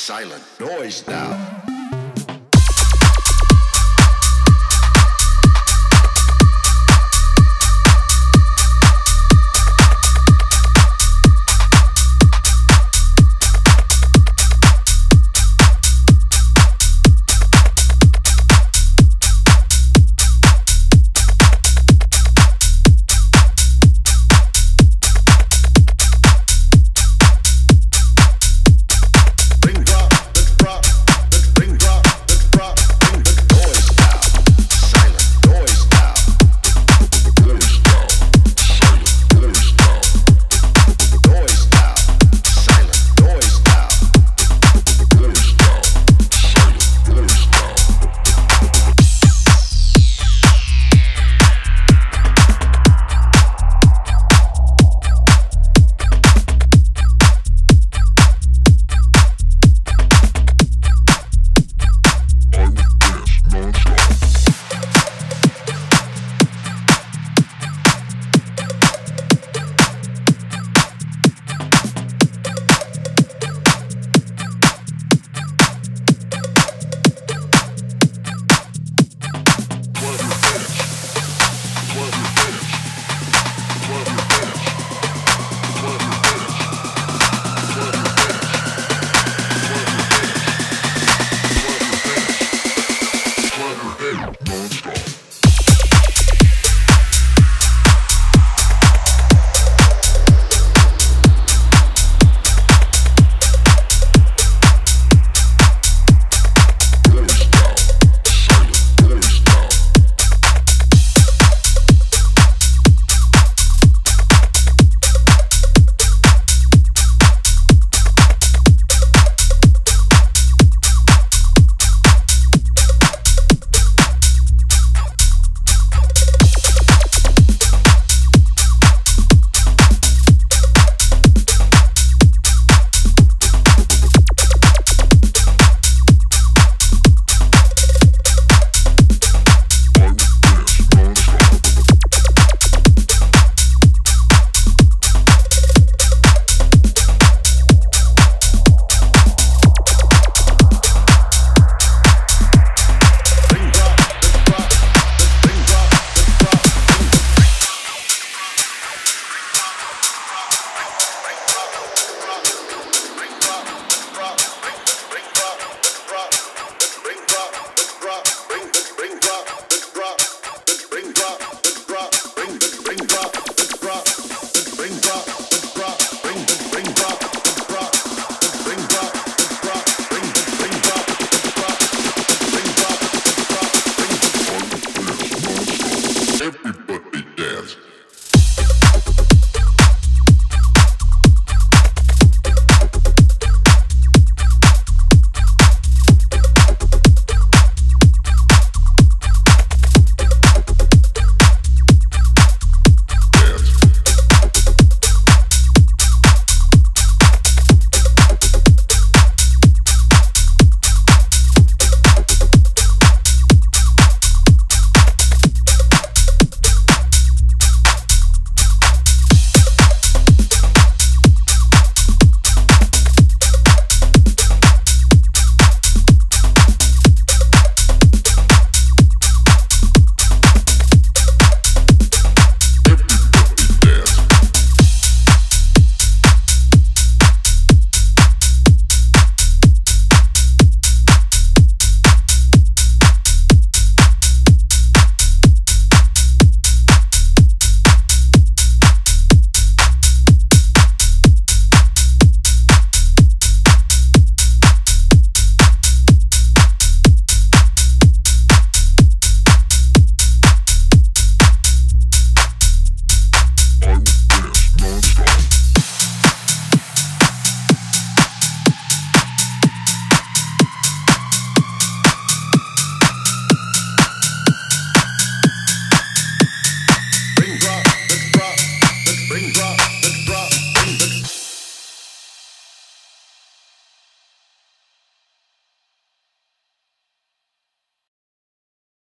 Silent noise now. everybody.